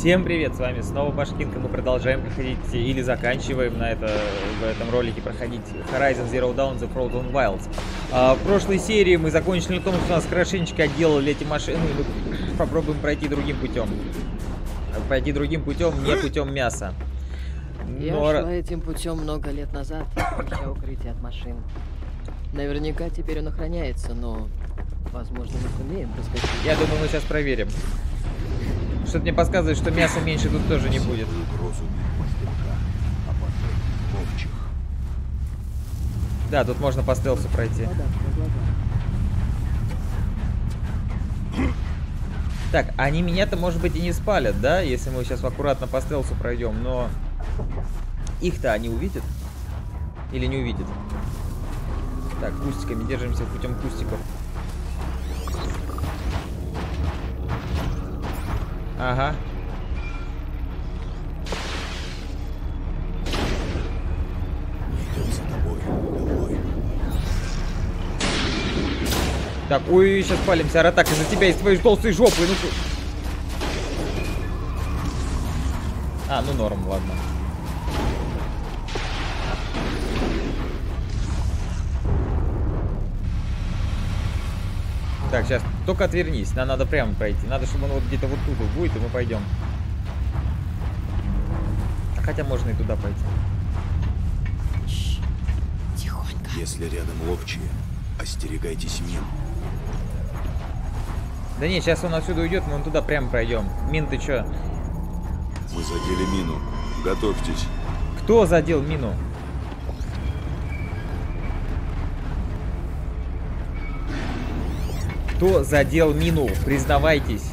Всем привет, с вами снова Башкинка. Мы продолжаем проходить или заканчиваем на это, в этом ролике проходить Horizon Zero Dawn The Frozen Wilds. А, в прошлой серии мы закончили на том, что нас хорошенечко отделали эти машины. Мы попробуем пройти другим путем. Пройти другим путем, не путем мяса. Я Но ра- шла этим путем много лет назад, ища укрытие от машин. Наверняка теперь он охраняется, но, возможно, мы сумеем проскочить. Я думаю, мы сейчас проверим. Что-то мне подсказывает, что мяса меньше тут тоже не будет. Ловчих. Да, тут можно по стелсу пройти. Так, они меня-то, может быть, и не спалят, да? Если мы сейчас аккуратно по стелсу пройдем, но... Их-то они увидят? Или не увидят? Так, кустиками держимся путем кустиков. Ага. За. Так, ой, сейчас палимся, Аратак, из-за тебя, из твоей толстой жопы, ну А, ну норм, ладно. Только отвернись, нам надо прямо пройти. Надо, чтобы он вот где-то вот тут вот будет, и мы пойдем. А хотя можно и туда пойти. Тихонько. Если рядом ловчие, остерегайтесь мин. Да не, сейчас он отсюда уйдет, мы вон туда прямо пройдем. Мин, ты чё? Мы задели мину. Готовьтесь. Кто задел мину? Кто задел мину? Признавайтесь.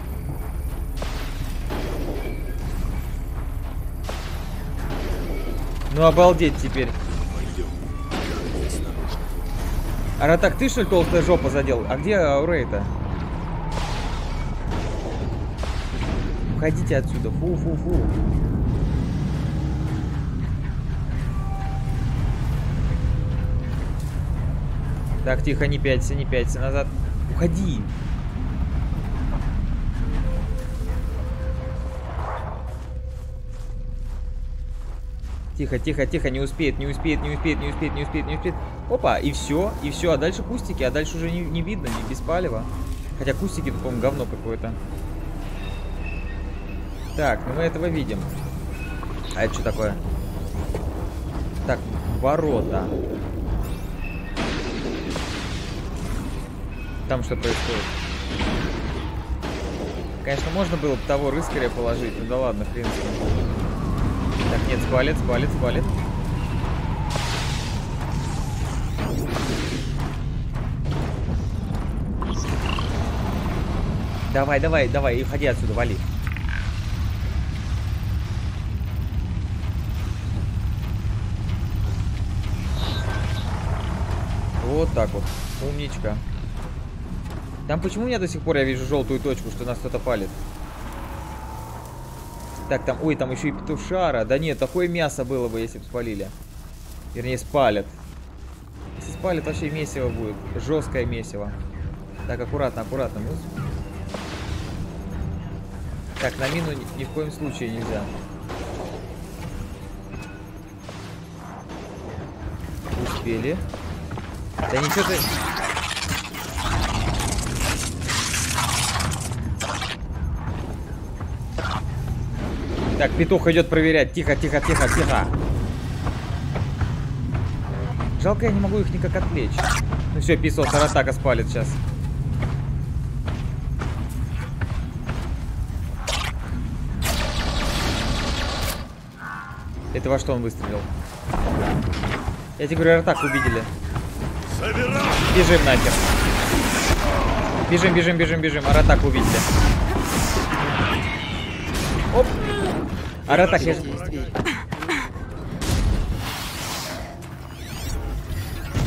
Ну обалдеть теперь. Снаружи. Аратак, ты что ли толстая жопа задел? А где Аурей-то? Уходите отсюда. Фу-фу-фу. Так, тихо, не пяться, не пяться назад. Уходи. Тихо, тихо, тихо, не успеет, не успеет, не успеет, не успеет, не успеет, не успеет. Опа, и все, и все, а дальше кустики, а дальше уже не, не видно, не без палева. Хотя кустики, тут, по-моему, говно какое-то. Так, ну мы этого видим. А это что такое? Так, ворота. Там что происходит? Конечно, можно было бы того рыскаря положить, ну да ладно, с ним. Так, нет, спалит, спалит, спалит. Давай, давай, давай, и уходи отсюда, вали. Вот так вот. Умничка. Там почему у меня до сих пор я вижу желтую точку, что нас кто-то палит? Так, там, ой, там еще и петушара. Да нет, такое мясо было бы, если бы спалили. Вернее, спалят. Если спалят, вообще месиво будет. Жесткое месиво. Так, аккуратно, аккуратно. Так, на мину ни, ни в коем случае нельзя. Успели. Да ничего ты... Так, петух идет проверять. Тихо, тихо, тихо, тихо. Жалко, я не могу их никак отвлечь. Ну все, писал, Саратака спалит сейчас. Это во что он выстрелил? Я тебе говорю, Аратак увидели. Бежим нахер. Бежим, бежим, бежим, бежим. Аратак увидели. Оп. Ж- Здесь дверь.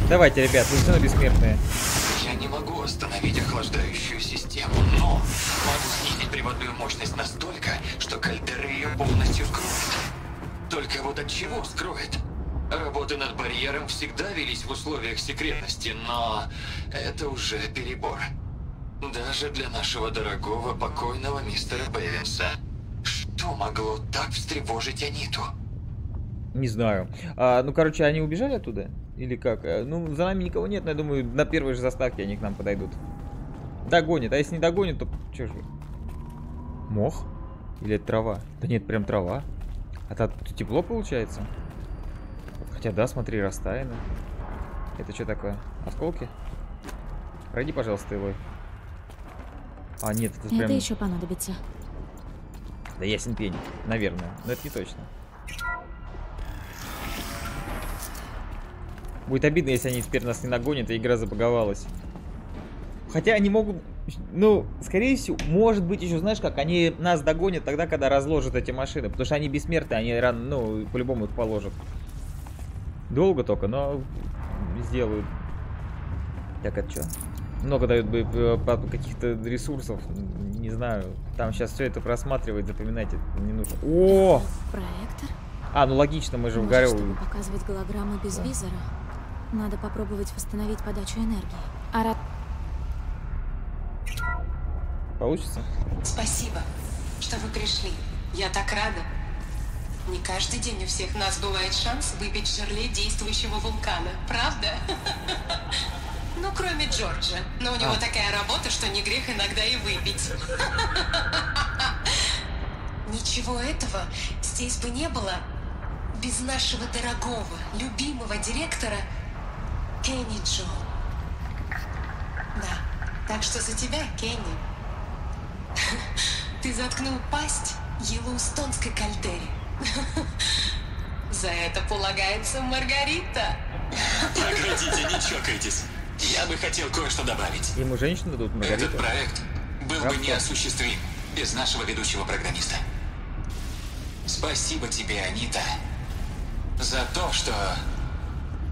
Давайте, ребят, вы все бессмертные. Я не могу остановить охлаждающую систему, но могу снизить приводную мощность настолько, что кальдера ее полностью скроет. Только вот от чего скроет? Работы над барьером всегда велись в условиях секретности, но это уже перебор. Даже для нашего дорогого покойного мистера Бэвинса. Что могло так встревожить Аниту? Не знаю. А, ну, короче, они убежали оттуда? Или как? Э, Ну, за нами никого нет, но я думаю, на первой же заставке они к нам подойдут. Догонит. А если не догонит, то что же? Мох? Или это трава? Да нет, прям трава. А тут тепло получается? Хотя да, смотри, растаяно. Это что такое? Осколки? Пройди, пожалуйста, его. А, нет, это прям... Это еще понадобится. Да ясен пень, наверное. Но это не точно. Будет обидно, если они теперь нас не нагонят, и игра забаговалась. Хотя они могут... Ну, скорее всего, может быть еще, знаешь как, они нас догонят тогда, когда разложат эти машины. Потому что они бессмертные, они рано, ну, по-любому их положат. Долго только, но сделают. Так, это что? Много дают бы э, каких-то ресурсов, не знаю. Там сейчас все это просматривать, запоминать это не нужно. О! Проектор? А, ну логично, мы же в Может, горю. чтобы показывать голограммы без Да. визора, надо попробовать восстановить подачу энергии. А ра- Получится? Спасибо, что вы пришли. Я так рада. Не каждый день у всех нас бывает шанс выпить в жерле действующего вулкана, правда? Ну, кроме Джорджа. Но у него А. такая работа, что не грех иногда и выпить. Ничего этого здесь бы не было без нашего дорогого, любимого директора Кенни Джо. Да, так что за тебя, Кенни. Ты заткнул пасть Йеллоустонской кальдере. За это полагается Маргарита. Погодите, не чокайтесь. Я бы хотел кое-что добавить. Ему женщины дадут Этот Маргариту. проект был бы Хорошо. неосуществим без нашего ведущего программиста. Спасибо тебе, Анита, за то, что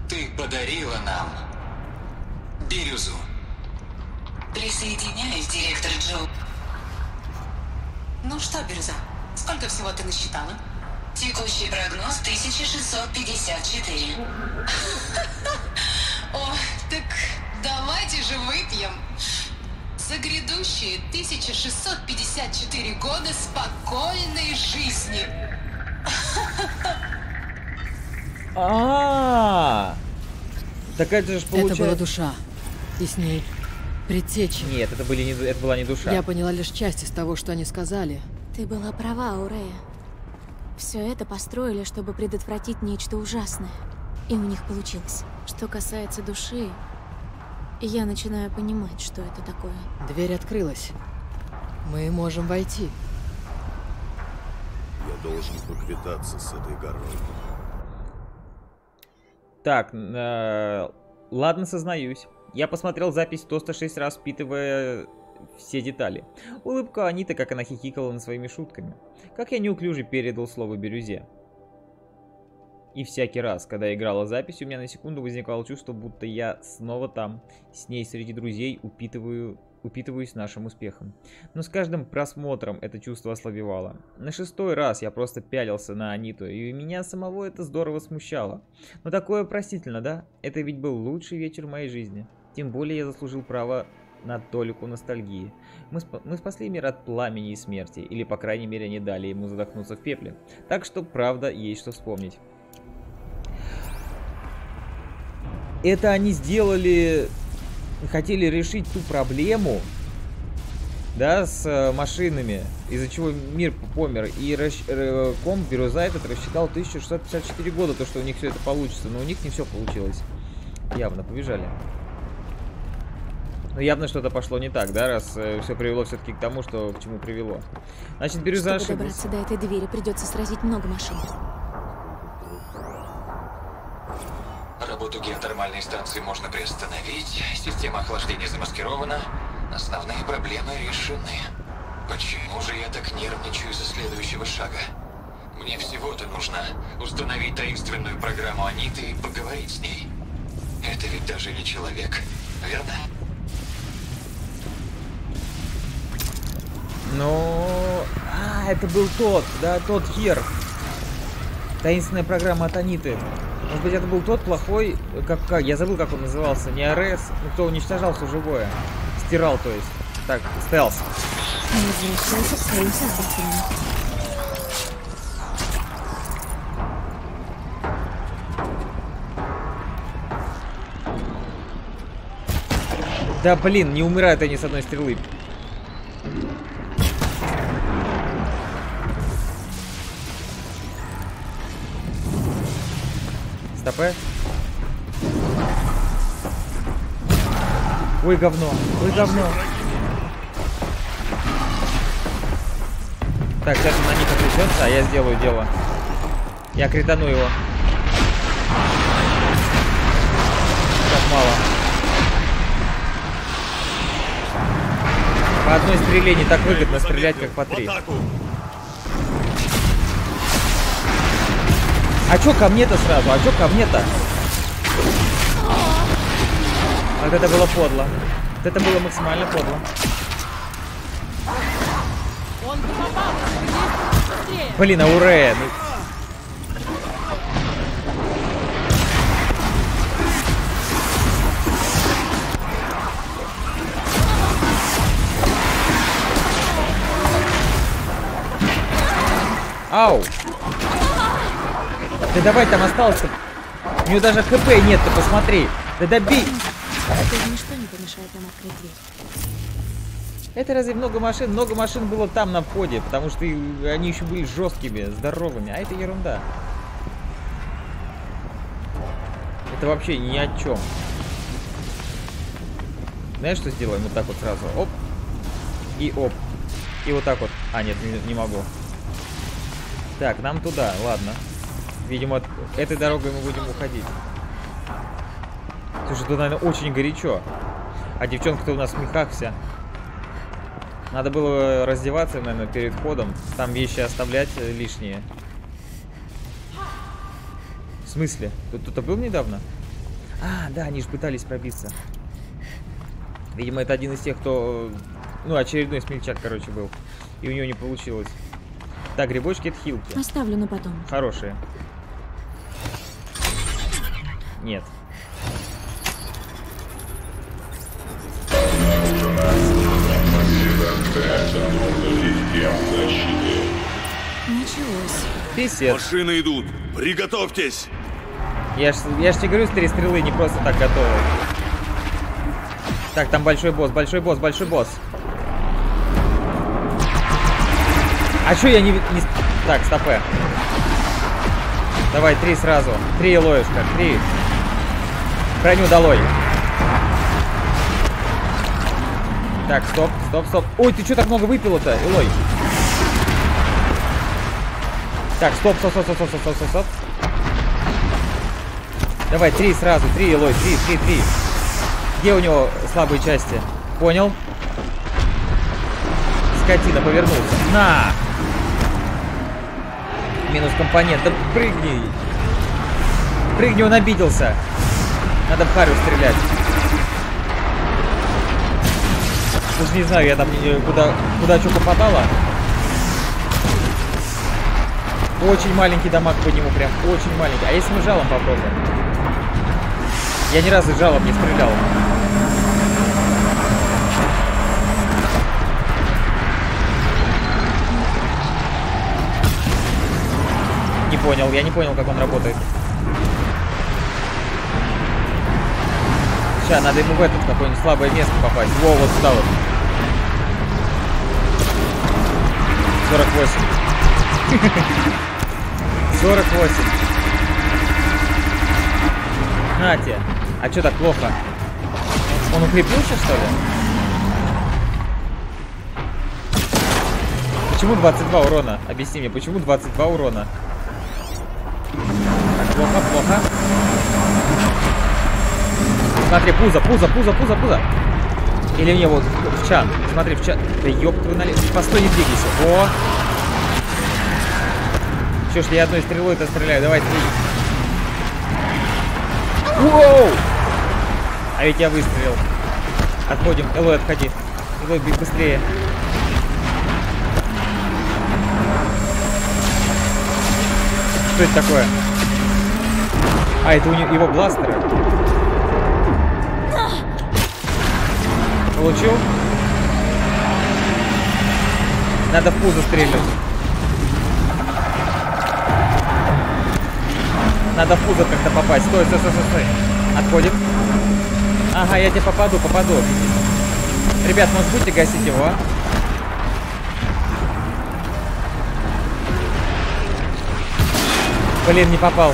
ты подарила нам бирюзу. Присоединяюсь, директор Джо. Ну что, Бирза, сколько всего ты насчитала? Текущий прогноз 1654. О, так давайте же выпьем. За грядущие 1654 года спокойной жизни. А, так это же Это была получается. душа. И с ней предтечи. Нет, это были не, это была не душа. Я поняла лишь часть из того, что они сказали. Ты была права, Урея. Все это построили, чтобы предотвратить нечто ужасное. И у них получилось. Что касается души, я начинаю понимать, что это такое. Дверь открылась. Мы можем войти. Я должен поквитаться с этой горой. Так, э, ладно, сознаюсь. Я посмотрел запись 106 раз, впитывая все детали. Улыбка Аниты, как она хихикала над своими шутками. Как я неуклюже передал слово бирюзе. И всякий раз, когда играла запись, у меня на секунду возникало чувство, будто я снова там, с ней среди друзей, упитываю, упитываюсь нашим успехом. Но с каждым просмотром это чувство ослабевало. На шестой раз я просто пялился на Аниту, и меня самого это здорово смущало. Но такое простительно, да? Это ведь был лучший вечер в моей жизни. Тем более я заслужил право на толику ностальгии. Мы, спа- мы спасли мир от пламени и смерти, или по крайней мере не дали ему задохнуться в пепле. Так что правда есть что вспомнить. Это они сделали, хотели решить ту проблему, да, с э, машинами, из-за чего мир помер. И расщ- э, комп Бирюза этот рассчитал 1654 года, то, что у них все это получится, но у них не все получилось. Явно, побежали. Ну, явно что-то пошло не так, да, раз все привело все-таки к тому, что к чему привело. Значит, Бирюза Чтобы ошиблась. добраться до этой двери, придется сразить много машин. Работу геотермальной станции можно приостановить, система охлаждения замаскирована, основные проблемы решены. Почему же я так нервничаю из-за следующего шага? Мне всего-то нужно установить таинственную программу Аниты и поговорить с ней. Это ведь даже не человек, верно? Ну, а, это был тот, да, тот хер. Таинственная программа от Аниты. Может быть, это был тот плохой, как, как я забыл, как он назывался, не РС, ну, кто уничтожал все живое. Стирал, то есть. Так, стелс. Да блин, не умирают они с одной стрелы. Стопе. Ой, говно. Ой, говно. Так, сейчас он на них отвлечется, а я сделаю дело. Я критану его. Так мало. По одной стреле не так выгодно стрелять, как по три. А чё ко мне-то сразу? А чё ко мне-то? Вот это было подло. Вот это было максимально подло. Блин, а уре! ну- Ау! Да давай там осталось-то. У нее даже хп нет, ты посмотри. Да добей. Это ничто не помешает нам открыть дверь. Это разве много машин? Много машин было там на входе, потому что они еще были жесткими, здоровыми, а это ерунда. Это вообще ни о чем. Знаешь, что сделаем? Вот так вот сразу. Оп. И оп. И вот так вот. А, нет, не, не могу. Так, нам туда, ладно. Видимо, этой дорогой мы будем уходить. Слушай, тут, наверное, очень горячо. А девчонка-то у нас в мехах вся. Надо было раздеваться, наверное, перед входом. Там вещи оставлять э, лишние. В смысле? Тут кто-то был недавно? А, да, они же пытались пробиться. Видимо, это один из тех, кто... э, Ну, очередной смельчак, короче, был. И у него не получилось. Так, грибочки это хилки. Оставлю на потом. Хорошие. Нет. Началось. Писец. Машины идут! Приготовьтесь! Я ж, я ж тебе говорю, три стрелы не просто так готовы. Так, там большой босс, большой босс, большой босс. А чё я не... не... Так, стопэ. Давай, три сразу. Три, Илоюшка, три. Броню долой. Так, стоп, стоп, стоп. Ой, ты что так много выпила-то, Илой? Так, стоп, стоп, стоп, стоп, стоп, стоп, стоп, стоп. Давай, три сразу, три, Илой, три, три, три. Где у него слабые части? Понял? Скотина повернулся. На! Минус компонент. Да прыгни. Прыгни, он обиделся. Надо в Харю стрелять. Даже не знаю, я там куда, куда что попадала. Очень маленький дамаг по нему, прям очень маленький. А если мы жалом попробуем? Я ни разу жалом не стрелял. Не понял, я не понял, как он работает. Сейчас, надо ему в этот какое-нибудь слабое место попасть. Во, вот сюда вот. 48. 48. Нате. А что так плохо? Он укрепился, что ли? Почему 22 урона? Объясни мне, почему 22 урона? Так, плохо, плохо. Смотри, пузо, пузо, пузо, пузо, пузо. Или мне вот в чан. Смотри, в чан. Да ёб твою налево. Постой, не двигайся. О! Чё ж я одной стрелой-то стреляю? Давай, три. Воу! А ведь я выстрелил. Отходим. Элой, отходи. Элой, быстрее. Что это такое? А, это у него его бластеры. Получил? Надо в пузо стрельнуть. Надо в пузо как-то попасть. Стой, стой, стой, стой. Отходим. Ага, я тебе попаду, попаду. Ребят, может будьте гасить его, а? Блин, не попал.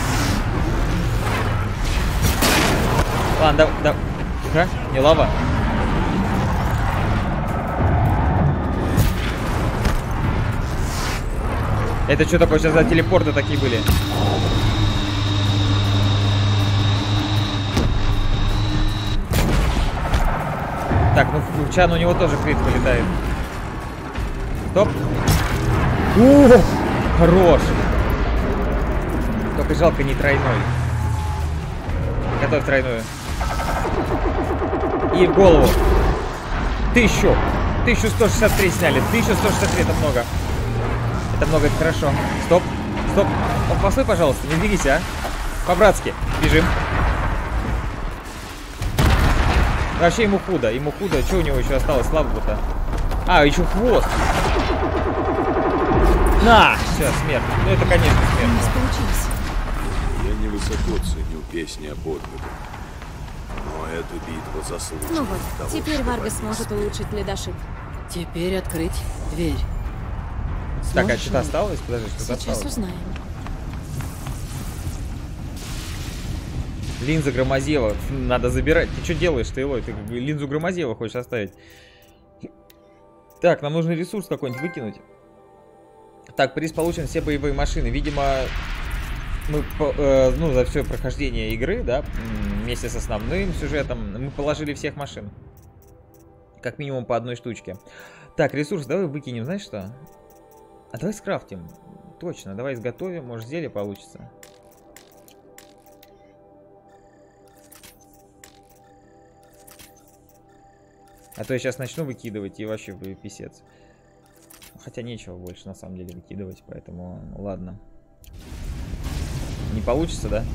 Ладно, да, да. Тихо, не лава. Это что такое сейчас за телепорты такие были? Так, ну Чан у него тоже крит вылетает. Стоп. О, хорош. Только жалко не тройной. Готовь тройную. И в голову. Тысячу. 1163 сняли. 1163 это много. Это много, это хорошо. Стоп. Стоп. Постой, пожалуйста, не двигайся, а. По-братски. Бежим. Вообще ему худо, ему худо. Что у него еще осталось слабого-то? А, еще хвост. На! Все, смерть. Ну это, конечно, смерть. Я невысоко ценю песни о подвигах. Но эта битва заслуживает Ну вот, того, теперь Варгас они сможет улучшить ледошип. Теперь открыть дверь. Так, а что-то осталось? Подожди, что-то Сейчас осталось. узнаем. Линза Громозева. Надо забирать. Ты что делаешь, ты, Элой? Ты линзу Громозева хочешь оставить? Так, нам нужно ресурс какой-нибудь выкинуть. Так, приз получен все боевые машины. Видимо, мы, э, ну, за все прохождение игры, да, вместе с основным сюжетом, мы положили всех машин. Как минимум по одной штучке. Так, ресурс давай выкинем, знаешь что? А давай скрафтим. Точно, давай изготовим, может зелье получится. А то я сейчас начну выкидывать и вообще будет писец. Хотя нечего больше на самом деле выкидывать, поэтому ладно. Не получится, да?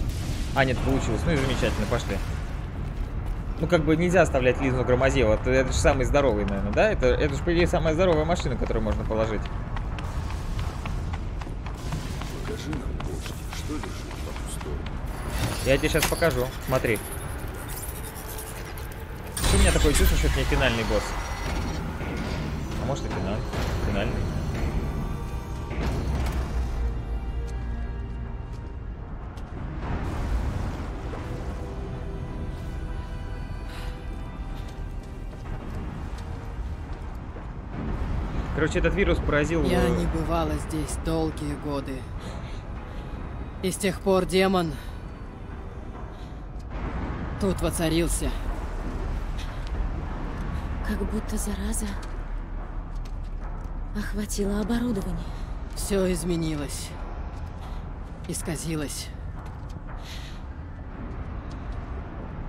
А, нет, получилось. Ну и замечательно, пошли. Ну, как бы нельзя оставлять Лизу Громозева. Это, это же самый здоровый, наверное, да? Это, это же, по идее, самая здоровая машина, которую можно положить. Я тебе сейчас покажу. Смотри. Что у меня такое чувство, что это не финальный босс? А может и финал. Финальный. Короче, этот вирус поразил... Я э, не бывала здесь долгие годы. И с тех пор демон тут воцарился. Как будто зараза охватила оборудование. Все изменилось. Исказилось.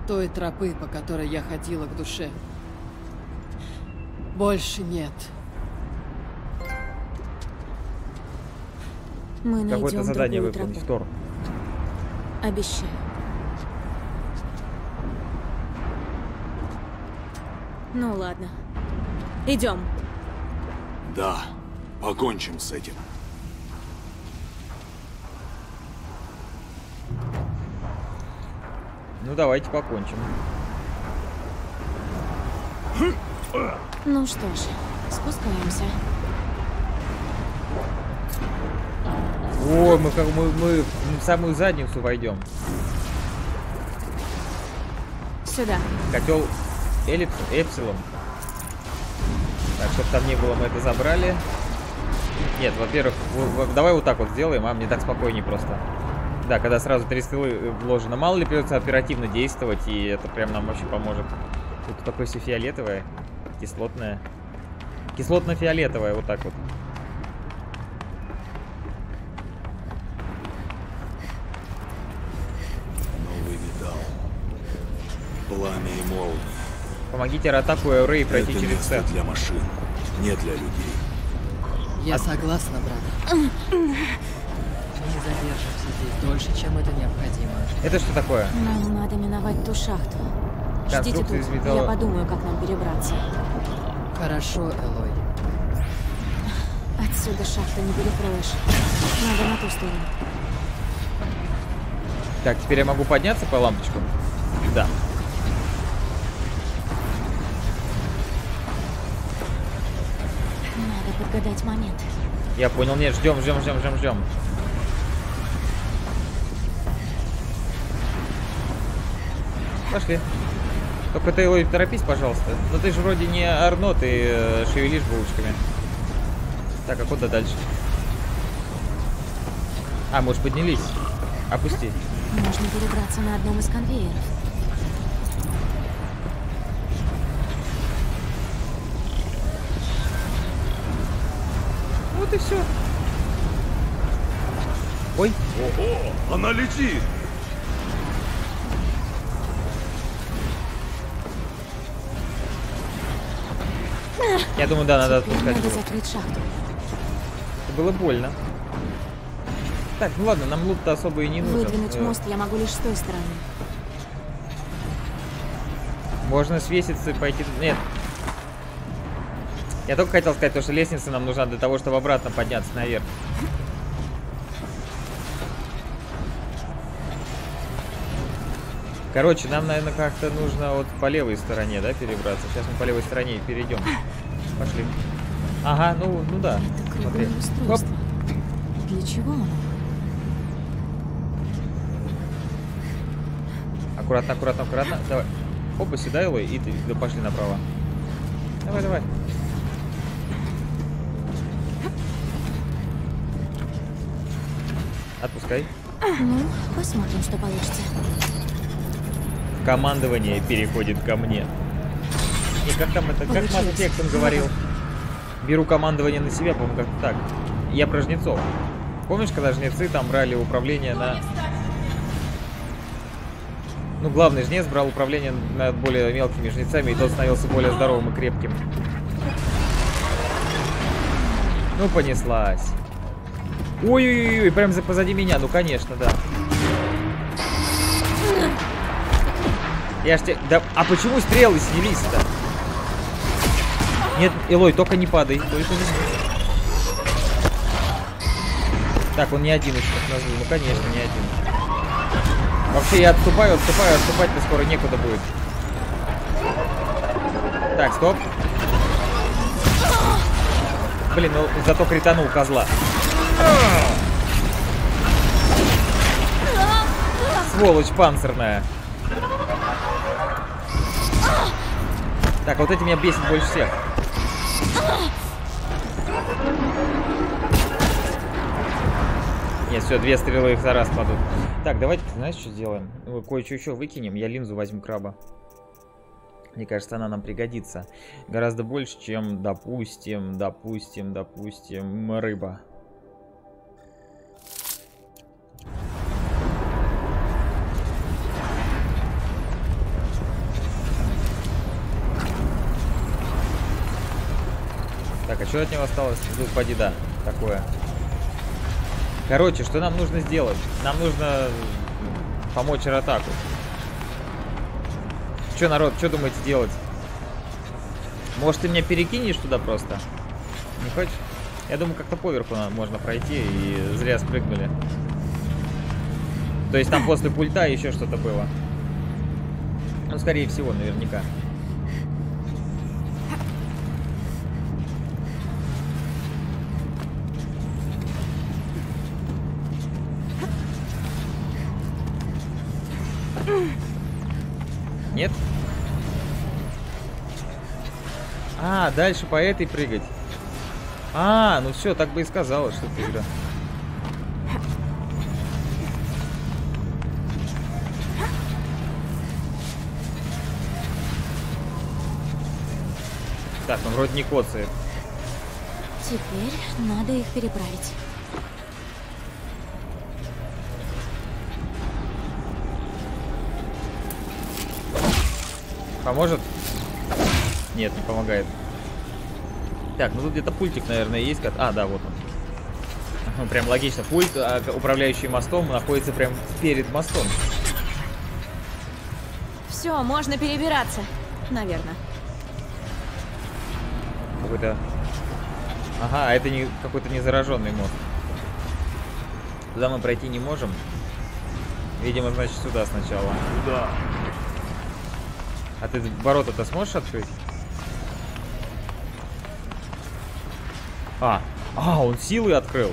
Той тропы, по которой я ходила к душе, больше нет. Мы найдем Какое-то задание выполнить. Тор. Обещаю. Ну ладно. Идем. Да, покончим с этим. Ну давайте покончим. Ну что ж, спускаемся. Ой, мы как мы, мы в самую задницу войдем. Сюда. Котел эллипс, эпсилон. Так, чтобы там не было, мы это забрали. Нет, во-первых, давай вот так вот сделаем, а мне так спокойнее просто. Да, когда сразу три стрелы э, вложено, мало ли придется оперативно действовать, и это прям нам очень поможет. Тут такое все фиолетовое, кислотное. Кислотно-фиолетовое, вот так вот. Новый металл. Пламя и молнии. Помогите Ратаку и Рэй пройти Это через цех. для машин, не для людей. Я согласна, брат. Не задержимся здесь дольше, чем это необходимо. Это что такое? Нам надо миновать ту шахту. Ждите тут. из металла. Я подумаю, как нам перебраться. Хорошо, Элой. Отсюда шахту не перекроешь. Надо на ту сторону. Так, теперь я могу подняться по лампочкам? Да. Подгадать момент. Я понял, нет, ждем, ждем, ждем, ждем, ждем. Пошли. Только ты, Элой, торопись, пожалуйста. Но ты же вроде не Арно, ты э, шевелишь булочками. Так, а куда дальше? А, может поднялись? Опусти. Можно перебраться на одном из конвейеров. И все. Ой, Ого, она летит! я думаю, да, надо Теперь отпускать. надо его. закрыть шахту. Это было больно. Так, ну ладно, нам лут-то особо и не нужен. Выдвинуть Э, мост я могу лишь с той стороны. Можно свеситься и пойти... Нет. Я только хотел сказать, то, что лестница нам нужна для того, чтобы обратно подняться наверх. Короче, нам, наверное, как-то нужно вот по левой стороне, да, перебраться. Сейчас мы по левой стороне перейдем. Пошли. Ага, ну, ну да. Это Смотри. Оп. Для чего оно? Аккуратно, аккуратно, аккуратно. Давай. Опа, сюда, Элой, и ты да, пошли направо. Давай, давай. Отпускай. Ну, посмотрим, что получится. Командование переходит ко мне. И как там это, как Получилось. Эффект он говорил? Беру командование на себя, по-моему, как так. Я про жнецов. Помнишь, когда жнецы там брали управление на... Ну, главный жнец брал управление над более мелкими жнецами, и тот становился более здоровым и крепким. Ну, понеслась. Ой-ой-ой, прям за позади меня, ну, конечно, да. Я ж тебе... Да, а почему стрелы снялись-то? Нет, Элой, только не падай. Только не... Так, он не один еще как назло. Ну, конечно, не один. Вообще, я отступаю, отступаю, отступать-то скоро некуда будет. Так, стоп. Блин, ну зато кританул козла. Сволочь панцирная. Так, вот эти меня бесит больше всех. Нет, все, две стрелы их за раз падут. Так, давайте, знаешь, что сделаем? Кое-что еще выкинем. Я линзу возьму краба. Мне кажется, она нам пригодится. Гораздо больше, чем, допустим, допустим, допустим, рыба. А что от него осталось? Господи, да, такое. Короче, что нам нужно сделать? Нам нужно помочь Ратаку. Че, народ, что думаете делать? Может, ты меня перекинешь туда просто? Не хочешь? Я думаю, как-то поверху можно пройти и зря спрыгнули. То есть там после пульта еще что-то было. Ну, скорее всего, наверняка. Дальше по этой прыгать. А, ну все, так бы и сказала, что ты игра. Так, ну вроде не коцает. Теперь надо их переправить. Поможет? Нет, не помогает. Так, ну тут где-то пультик, наверное, есть. А, да, вот он. Ну, Прям логично. Пульт, а, управляющий мостом, находится прям перед мостом. Все, можно перебираться. Наверное. Какой-то... Ага, а это не какой-то незараженный мост. Туда мы пройти не можем. Видимо, значит, сюда сначала. Куда? А ты ворота-то сможешь открыть? А, а, он силой открыл.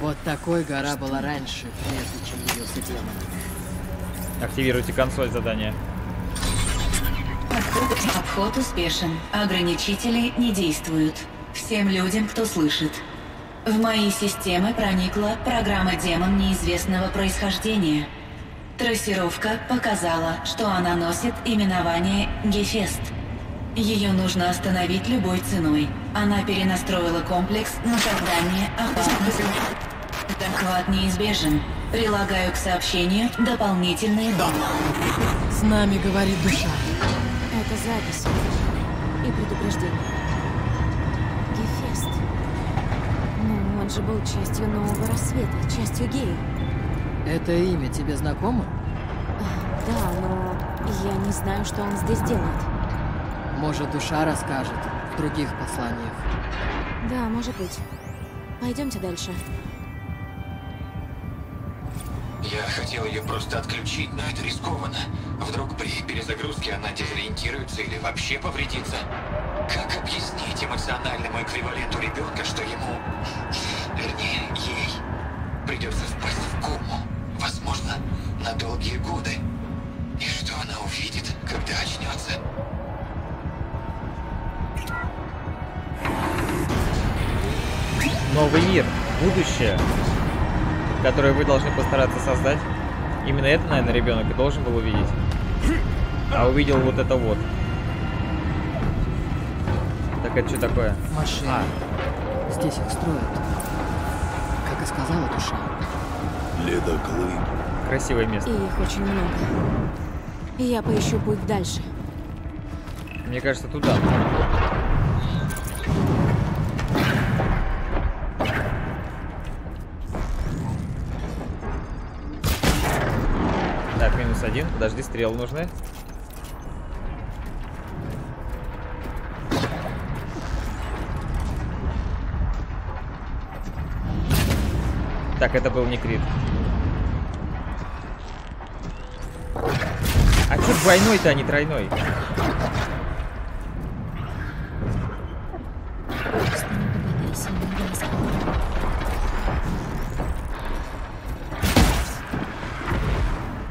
Вот такой гора была раньше, прежде чем явился демон. Активируйте консоль задания. Обход успешен. Ограничители не действуют. Всем людям, кто слышит. В мои системы проникла программа демон неизвестного происхождения. Трассировка показала, что она носит именование Гефест. Ее нужно остановить любой ценой. Она перенастроила комплекс на создание опасных... Захват неизбежен. Прилагаю к сообщению дополнительные данные. С нами говорит душа. Это запись. И предупреждение. Гефест. Ну, он же был частью нового рассвета, частью геи. Это имя тебе знакомо? Да, но я не знаю, что он здесь делает. Может, душа расскажет в других посланиях. Да, может быть. Пойдемте дальше. Я хотел ее просто отключить, но это рискованно. Вдруг при перезагрузке она дезориентируется или вообще повредится. Как объяснить эмоциональному эквиваленту ребенка, что ему, вернее, ей, придется впасть в кому, возможно, на долгие годы? И что она увидит, когда очнется? Новый мир, будущее, которое вы должны постараться создать. Именно это, наверное, ребенок и должен был увидеть. А увидел вот это вот. Так это что такое? Машины. А, Здесь их строят. Как и сказала душа. Ледоклы. красивое место. И их очень много. И я поищу путь дальше. Мне кажется, туда. Один. Подожди, стрелы нужны. Так, это был не крит. А чё двойной-то, а не тройной?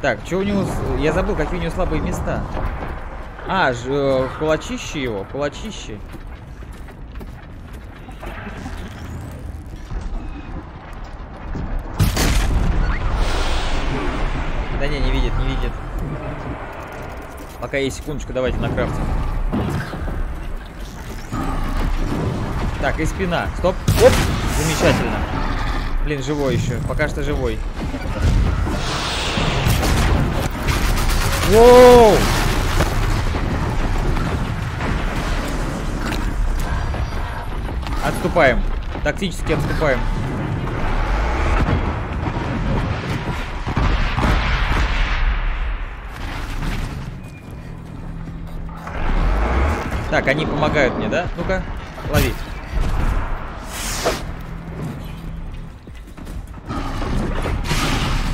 Так, что у него... Я забыл, какие у него слабые места. А, ж, э, кулачище его, кулачище. Да не, не видит, не видит. Пока есть секундочку, давайте на крафте. Так, и спина. Стоп. Оп! Замечательно. Блин, живой еще. Пока что живой. Воу! Отступаем. Тактически отступаем. Так, они помогают мне, да? Ну-ка, лови.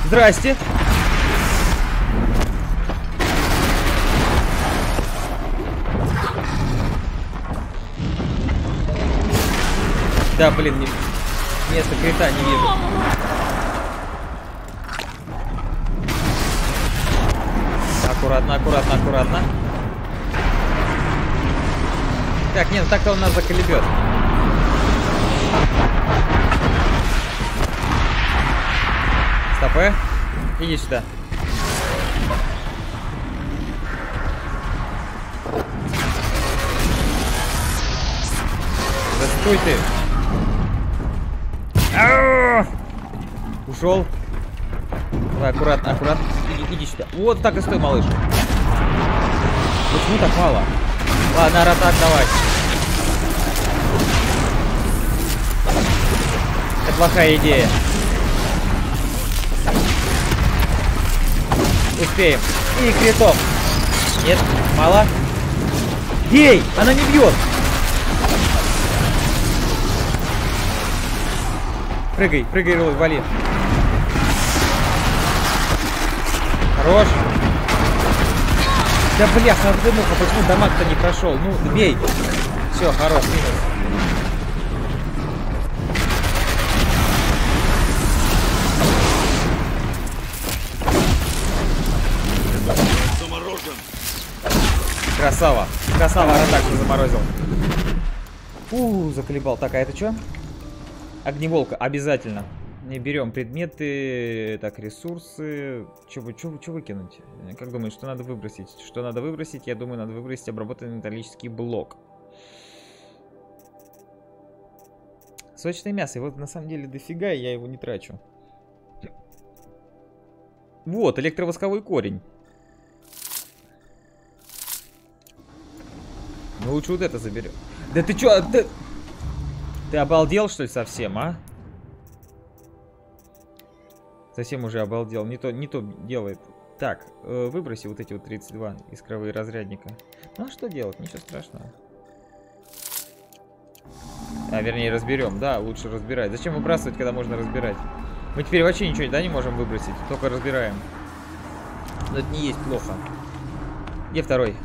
Здрасте. Да, блин, не... место крита не вижу. Аккуратно, аккуратно, аккуратно. Так, нет, так-то он нас заколебет. Стопэ. Иди сюда. Да стой ты! Ушел. Давай, аккуратно, аккуратно. Иди, иди сюда. Вот так и стой, малыш. Почему так мало? Ладно, Аратак, давай. Это плохая идея. Успеем. И критов. Нет, мало. Ей! Она не бьет! Прыгай, прыгай, Рой, вали. Хорош. Да бля, на дымуха, почему дамаг-то не прошел? Ну, бей. Все, хорош, минус. Красава. Красава, Аратакшу заморозил. У, заколебал. Так, а это что? Огневолка, обязательно. Не берем предметы, так, ресурсы. Что выкинуть? Как думаешь, что надо выбросить? Что надо выбросить? Я думаю, надо выбросить обработанный металлический блок. Сочное мясо, его на самом деле дофига, и я его не трачу. Вот, электровосковой корень. Ну лучше вот это заберем. Да ты чё? Ты, ты обалдел что ли совсем, а? Совсем уже обалдел. Не то, не то делает. Так, э, выброси вот эти вот 32 искровые разрядника. Ну а что делать? Ничего страшного. А, вернее, разберем. Да, лучше разбирать. Зачем выбрасывать, когда можно разбирать? Мы теперь вообще ничего да, не можем выбросить. Только разбираем. Но это не есть плохо. Где второй?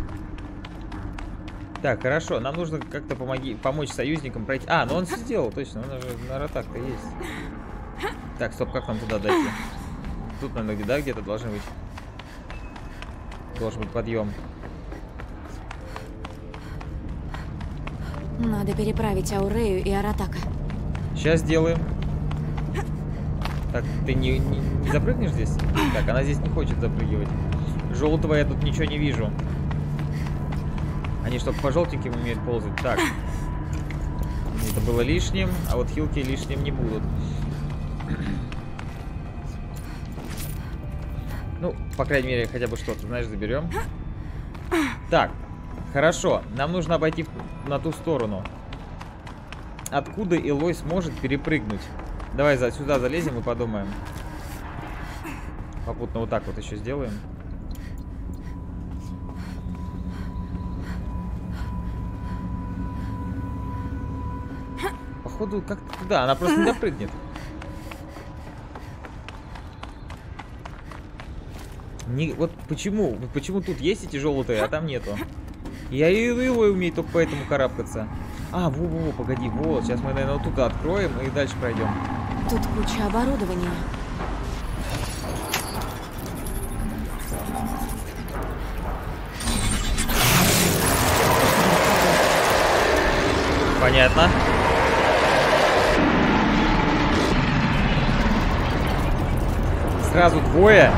Так, хорошо. Нам нужно как-то помоги, помочь союзникам пройти. А, ну он все сделал, точно. Он же на ротак-то есть. Так, стоп, как нам туда дойти? Тут, наверное, да, где-то должны быть. Должен быть подъем. Надо переправить Аурею и Аратака. Сейчас сделаем. Так, ты не, не, не запрыгнешь здесь? Так, она здесь не хочет запрыгивать. Желтого я тут ничего не вижу. Они что, по желтеньким умеют ползать? Так. Это было лишним, а вот хилки лишним не будут. Ну, по крайней мере, хотя бы что-то, знаешь, заберем. Так, хорошо. Нам нужно обойти на ту сторону. Откуда Илой сможет перепрыгнуть? Давай сюда залезем и подумаем. Попутно вот так вот еще сделаем. Походу, как-то туда. Она просто не допрыгнет. Не, вот почему? Почему тут есть эти желтые, а там нету? Я и его умею только поэтому карабкаться. А, во-во-во, погоди, вот. Сейчас мы, наверное, вот тут откроем и дальше пройдем. Тут куча оборудования. Понятно. Сразу двое.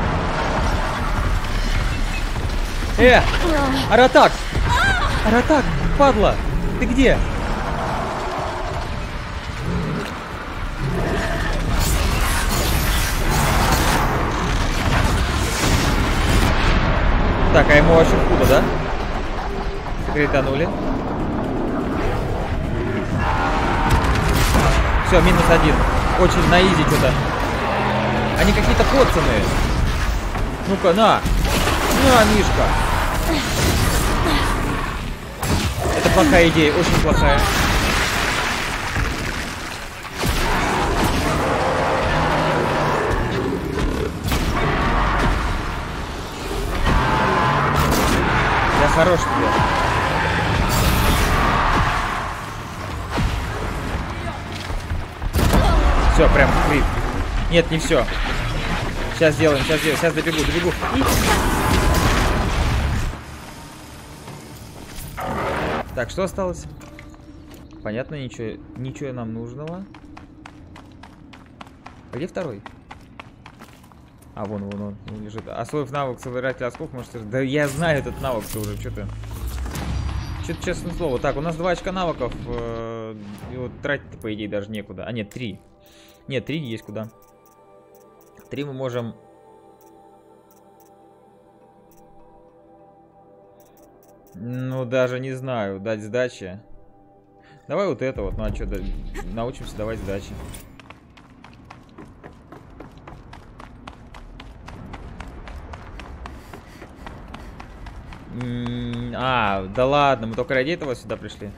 Э! Аратак! Аратак, падла! Ты где? Так, а ему вообще откуда, да? Кританули. Все, минус один. Очень на изи что-то. Они какие-то коцаные. Ну-ка, на. На, Мишка. Это плохая идея, очень плохая. Я хорош тебе. Все, прям крит. Нет, не все. Сейчас сделаем, сейчас сделаем, сейчас добегу, добегу. Так, что осталось? Понятно, ничего, ничего нам нужного. А где второй? А, вон, вон он, лежит. Освоив навык собирателя осколков, может... Да я знаю этот навык уже, что ты... Что-то честное слово. Так, у нас два очка навыков. Э, и вот тратить по идее, даже некуда. А, нет, три. Нет, три есть куда. Три мы можем... Ну, даже не знаю, дать сдачи. Давай вот это вот, ну а что, да, научимся давать сдачи. а, да ладно, мы только ради этого сюда пришли.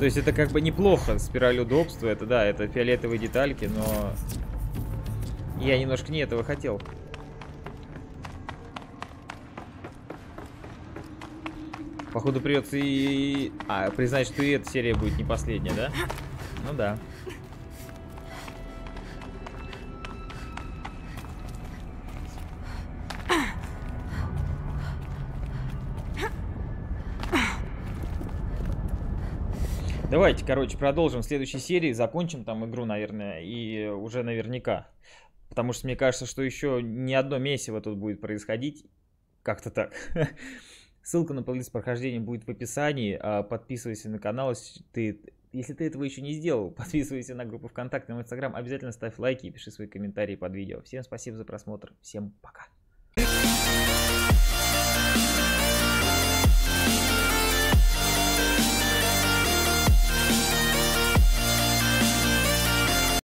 То есть это как бы неплохо, спираль удобства, это да, это фиолетовые детальки, но я немножко не этого хотел. Походу придется и... А, признать, что и эта серия будет не последняя, да? Ну да. Давайте, короче, продолжим в следующей серии, закончим там игру, наверное, и уже наверняка. Потому что мне кажется, что еще не одно месиво тут будет происходить. Как-то так. Ссылка на плейлист прохождения будет в описании. А, подписывайся на канал, если ты, если ты этого еще не сделал. Подписывайся на группу ВКонтакте, на Инстаграм. Обязательно ставь лайки и пиши свои комментарии под видео. Всем спасибо за просмотр. Всем пока.